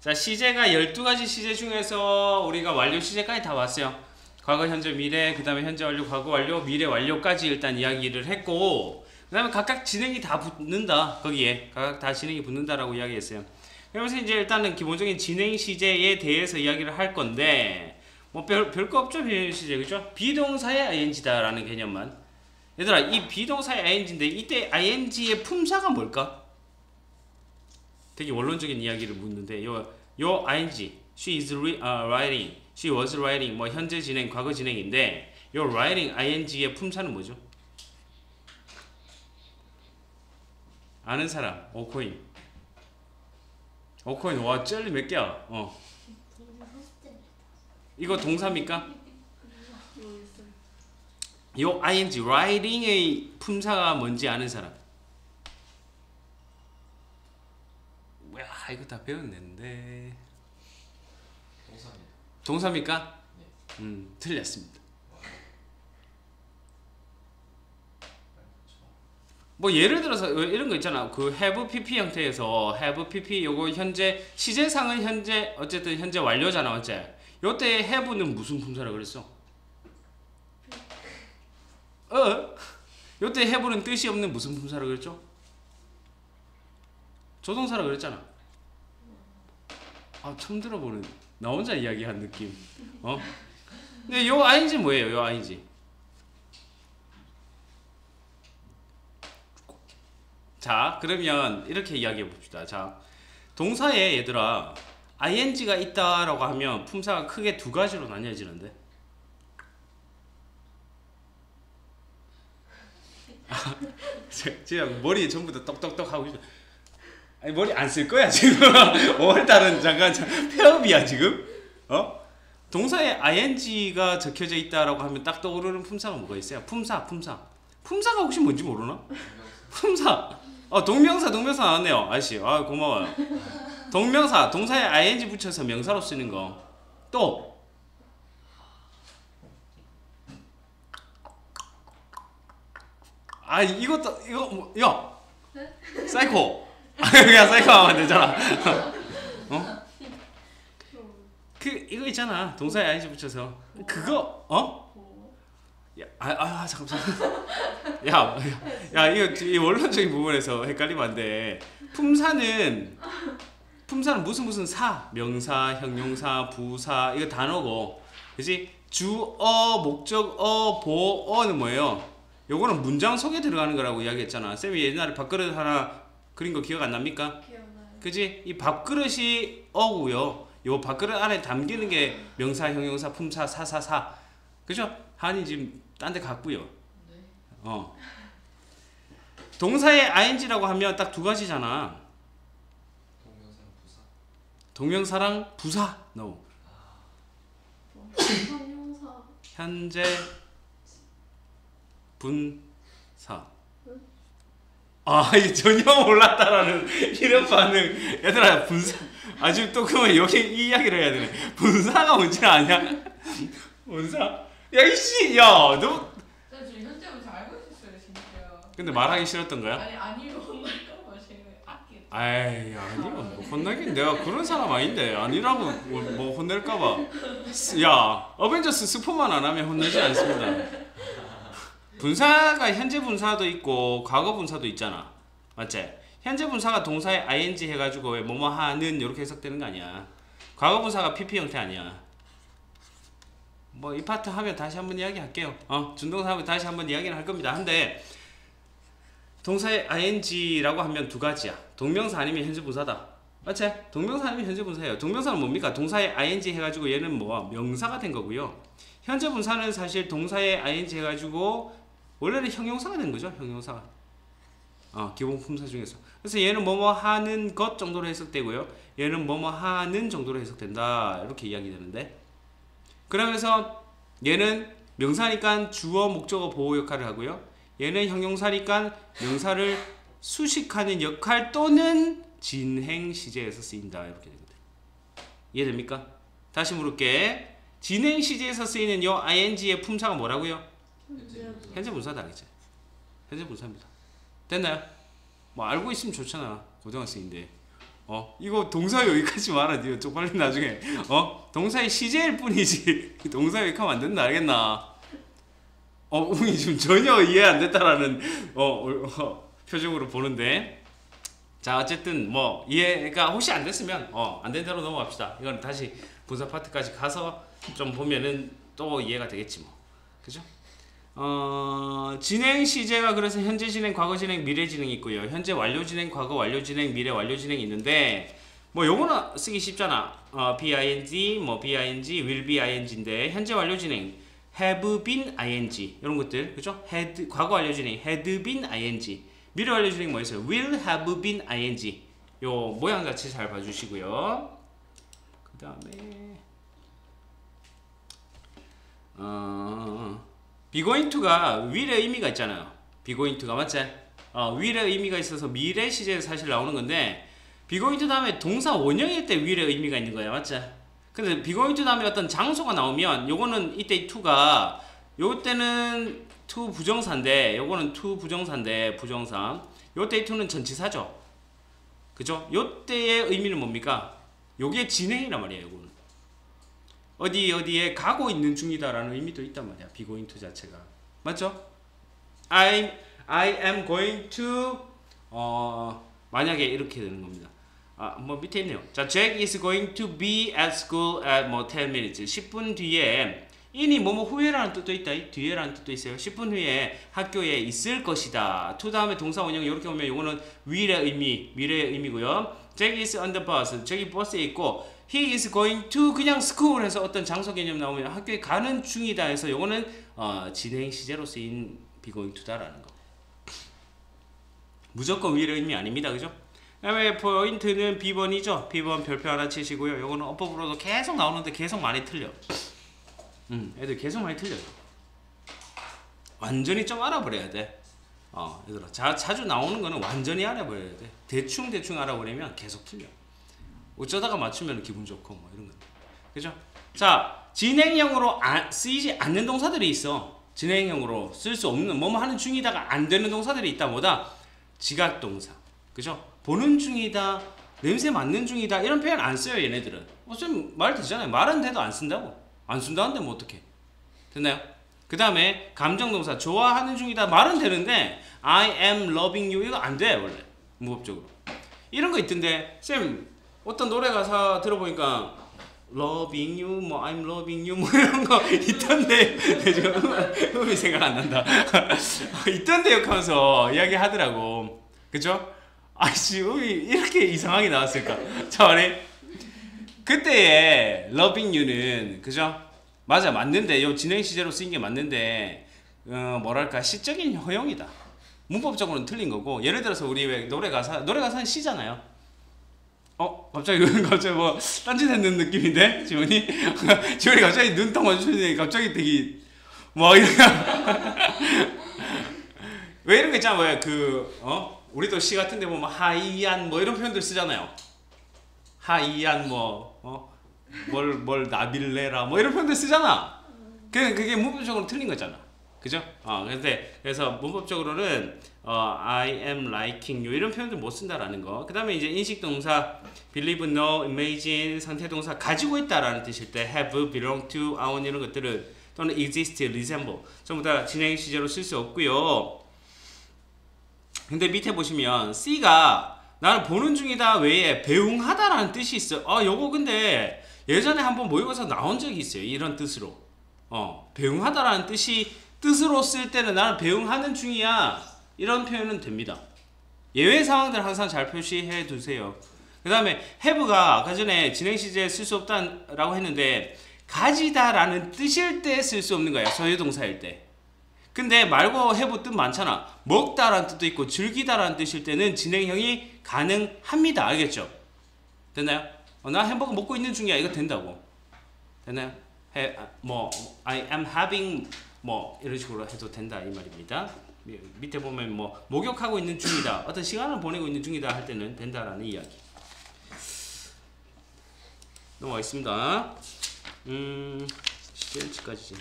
자, 시제가 12가지 시제 중에서 우리가 완료 시제까지 다 왔어요. 과거, 현재, 미래, 그 다음에 현재 완료, 과거 완료, 미래 완료까지 일단 이야기를 했고, 그 다음에 각각 진행이 다 붙는다. 거기에. 각각 다 진행이 붙는다라고 이야기했어요. 그러면서 이제 일단은 기본적인 진행 시제에 대해서 이야기를 할 건데, 뭐 별, 별거 없죠, 진행 시제. 그죠? 비동사의 ing다라는 개념만. 얘들아, 이 비동사의 ing인데, 이때 ing의 품사가 뭘까? 되게 원론적인 이야기를 묻는데 요, 요 ing she is re, uh, writing she was writing 뭐 현재 진행 과거 진행인데 요 writing ing의 품사는 뭐죠? 아는 사람 오코인 오코인 와 젤리 몇 개야 어 이거 동사입니까? 요 ing writing의 품사가 뭔지 아는 사람 뭐야 이거 다 배웠는데 동사입니다. 동사입니까? 네. 음 틀렸습니다. 뭐 예를 들어서 이런 거 있잖아. 그 have pp 형태에서 have pp 요거 현재 시제상은 현재 어쨌든 현재 완료잖아, 어째? 요때 have는 무슨 품사라 그랬어? 어? 요때 have는 뜻이 없는 무슨 품사라 그랬죠? 조동사라 그랬잖아. 아 처음 들어보는 나 혼자 이야기한 느낌. 어? 근데 요 ing 뭐예요? 요 ing. 자, 그러면 이렇게 이야기해 봅시다. 자, 동사에 얘들아 ing가 있다라고 하면 품사가 크게 두 가지로 나뉘어지는데. 지금 머리 전부 다 똑똑똑 하고 있어. 아니 머리 안 쓸 거야 지금. 5월달은 잠깐 자- 폐업이야 지금? 어? 동사에 ing가 적혀져 있다라고 하면 딱 떠오르는 품사가 뭐가 있어요? 품사 품사. 품사가 혹시 뭔지 모르나? 품사. 어 동명사 동명사 나왔네요 아저씨. 아 고마워요. 동명사 동사에 ing 붙여서 명사로 쓰는 거또? 아 이것도 이거 뭐, 야! 사이코 그냥 사이코 하면 되잖아 어? 그 이거 있잖아 동사에 ing 붙여서 그거 어? 야, 아, 아 잠깐 야, 야 이거 이 원론적인 부분에서 헷갈리면 안 돼. 품사는 품사는 무슨 무슨 사, 명사, 형용사, 부사 이거 단어고, 그지? 주어, 목적어, 보어는 뭐예요? 요거는 문장 속에 들어가는 거라고 이야기했잖아. 쌤이 옛날에 밥그릇 하나 그린 거 기억 안 납니까? 기억나요. 그지? 이 밥그릇이 어고요. 요 밥그릇 안에 담기는 게 명사, 형용사, 품사, 사사사. 그죠? 한이 지금 딴 데 갔고요. 네. 어. 동사의 ing라고 하면 딱 두 가지잖아. 동명사랑 부사. 동명사랑 부사. No. 형용사. 현재 분사. 아, 전혀 몰랐다라는 이런 반응. 얘들아, 분사. 아, 지금 또 그러면 여기 이 이야기를 해야 되네. 분사가 뭔지 아냐? 분사? 야, 이씨, 야, 너. 저 지금 현재부터 알고 있었어요 진짜. 근데 말하기 싫었던 거야? 아니 아니면 혼날까봐 제가 아끼. 아이 아니야 뭐 혼나긴 내가 그런 사람 아닌데 아니라고 뭐, 뭐 혼낼까봐 야 어벤져스 스포만 안 하면 혼내지 않습니다 분사가 현재 분사도 있고 과거 분사도 있잖아 맞지? 현재 분사가 동사에 ing 해가지고 왜 뭐뭐 하는 이렇게 해석되는 거 아니야 과거 분사가 pp 형태 아니야 뭐 이 파트 하면 다시 한번 이야기할게요 어 준동사 하면 다시 한번 이야기를 할 겁니다 한데 동사의 ing라고 하면 두 가지야. 동명사 아니면 현재 분사다. 맞지? 동명사 아니면 현재 분사예요. 동명사는 뭡니까? 동사의 ing 해가지고 얘는 뭐 명사가 된 거고요. 현재 분사는 사실 동사의 ing 해가지고 원래는 형용사가 된 거죠. 형용사가. 어, 기본 품사 중에서. 그래서 얘는 뭐뭐 하는 것 정도로 해석되고요. 얘는 뭐뭐 하는 정도로 해석된다. 이렇게 이야기되는데. 그러면서 얘는 명사니까 주어, 목적어, 보호 역할을 하고요. 얘는 형용사니까 명사를 수식하는 역할 또는 진행 시제에서 쓰인다 이렇게 됩니다. 이해됩니까? 다시 물을게. 진행 시제에서 쓰이는 요 ing의 품사가 뭐라고요? 현재 분사다 이제. 현재 분사입니다. 됐나요? 뭐 알고 있으면 좋잖아 고등학생인데. 어 이거 동사 여기까지 말아 니가 쪽팔린 나중에 어 동사의 시제일 뿐이지 동사 여기까지 안 된다 알겠나 어 웅이 지금 전혀 이해 안 됐다라는 어, 어, 어, 표정으로 보는데 자 어쨌든 뭐 이해가 혹시 안 됐으면 어안 된 대로 넘어갑시다 이건 다시 분사 파트까지 가서 좀 보면은 또 이해가 되겠지 뭐 그죠? 어, 진행 시제가 그래서 현재 진행, 과거 진행, 미래 진행이 있고요. 현재 완료 진행, 과거 완료 진행, 미래 완료 진행이 있는데 뭐 요거는 쓰기 쉽잖아. 어, bing, 뭐 bing, will be ing인데 현재 완료 진행 have been ing 이런 것들 그죠? had 과거 완료 진행 had been ing 미래 완료 진행 뭐 있어요? will have been ing 요 모양 자체 잘 봐주시고요. 그 다음에 어. be going to가 will의 의미가 있잖아요. be going to가 맞지? 어, will의 의미가 있어서 미래 시제에 사실 나오는 건데 be going to 다음에 동사 원형일 때 will의 의미가 있는 거야. 맞지? 근데 be going to 다음에 어떤 장소가 나오면 요거는 이때 to가 요 때는 to 부정사인데 요거는 to 부정사인데 부정사 요때 to는 전치사죠. 그죠? 요 때의 의미는 뭡니까? 요게 진행이란 말이에요. 요거는. 어디 어디에 가고 있는 중이다라는 의미도 있단 말이야. be going to 자체가 맞죠? I I am going to 어 만약에 이렇게 되는 겁니다. 아 뭐 밑에 있네요. 자, Jack is going to be at school at 뭐 10 minutes. 10분 뒤에 인이 뭐뭐 후에라는 뜻도 있다. 이 뒤에라는 뜻도 있어요. 10분 후에 학교에 있을 것이다. to 다음에 동사 원형 이렇게 보면 이거는 will의 의미, 미래의 의미고요. Jack is on the bus. 저기 버스에 있고 he is going to 그냥 school 해서 어떤 장소 개념 나오면 학교에 가는 중이다 해서 요거는 어, 진행 시제로 쓰인 be going to다라는 거. 무조건 위의 의미 아닙니다. 그죠? 그 다음에 포인트는 B번이죠. B번 별표 하나 치시고요. 요거는 어법으로도 계속 나오는데 계속 많이 틀려. 음, 애들 계속 많이 틀려요. 완전히 좀 알아버려야 돼. 어, 얘들아. 자, 자주 나오는 거는 완전히 알아버려야 돼. 대충 대충 알아버리면 계속 틀려. 어쩌다가 맞추면 기분 좋고 뭐 이런 거. 그죠? 자, 진행형으로 안- 쓰이지 않는 동사들이 있어. 진행형으로 쓸 수 없는 뭐뭐 하는 중이다가 안 되는 동사들이 있다 뭐다? 지각 동사. 그죠? 보는 중이다, 냄새 맡는 중이다 이런 표현 안 써요 얘네들은. 어차피 말 되잖아요. 말은 돼도 안 쓴다고. 안 쓴다는데 뭐 어떡해? 됐나요? 그 다음에 감정동사 좋아하는 중이다 말은 되는데 I am loving you 이거 안 돼 원래 무법적으로 이런 거 있던데 쌤 어떤 노래 가사 들어보니까 loving you 뭐 I'm loving you 뭐 이런 거 있던데 지금 음- 음이 생각 안 난다 있던데 이렇게 하면서 이야기 하더라고 그죠? 아이씨 음이 이렇게 이상하게 나왔을까 자 말해 그때의 loving you는 그죠? 맞아 맞는데 요 진행 시제로 쓰인 게 맞는데 어, 뭐랄까 시적인 허용이다. 문법적으로는 틀린 거고 예를 들어서 우리 왜 노래 가사 노래 가사는 시잖아요. 어 갑자기 갑자기 뭐 딴짓 했는 느낌인데 지훈이 지훈이 갑자기 눈통 마주치더니 갑자기 되게 뭐 이런 왜 이런 거 있잖아 왜그 어 우리도 시 같은 데 보면 하이안 뭐 이런 표현들 쓰잖아요. 하이안 뭐 어 뭘 뭘 나빌레라 뭐 이런 표현들 쓰잖아. 그 그게 문법적으로 틀린 거잖아. 그죠? 어 근데 그래서 문법적으로는 어 I am liking you 이런 표현들 못 쓴다라는 거. 그 다음에 이제 인식 동사 believe, know, imagine 상태 동사 가지고 있다라는 뜻일 때 have, belong to, own 이런 것들은 또는 exist, resemble 전부 다 진행 시제로 쓸 수 없고요. 근데 밑에 보시면 C가 나는 보는 중이다 외에 배웅하다라는 뜻이 있어. 아, 요거 근데 예전에 한번 모의고사 나온 적이 있어요. 이런 뜻으로. 어, 배웅하다라는 뜻이 뜻으로 쓸 때는 나는 배웅하는 중이야. 이런 표현은 됩니다. 예외 상황들 항상 잘 표시해 두세요. 그 다음에 have가 아까 전에 진행 시제에 쓸 수 없다라고 했는데 가지다라는 뜻일 때 쓸 수 없는 거야. 소유 동사일 때. 근데 말고 해보 뜻 많잖아. 먹다라는 뜻도 있고 즐기다라는 뜻일 때는 진행형이 가능합니다. 알겠죠? 됐나요? 어, 나 햄버거 먹고 있는 중이야. 이거 된다고. 됐나요? 해, 아, 뭐 I am having 뭐 이런 식으로 해도 된다 이 말입니다. 미- 밑에 보면 뭐 목욕하고 있는 중이다. 어떤 시간을 보내고 있는 중이다 할 때는 된다라는 이야기. 넘어가겠습니다. 음, 시제일치까지.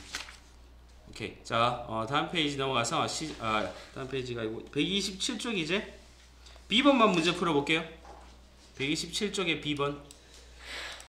오케이. 자, 어, 다음 페이지 넘어가서 시, 아, 다음 페이지가 이거 127쪽 이제. B번만 문제 풀어볼게요. 127쪽에 B번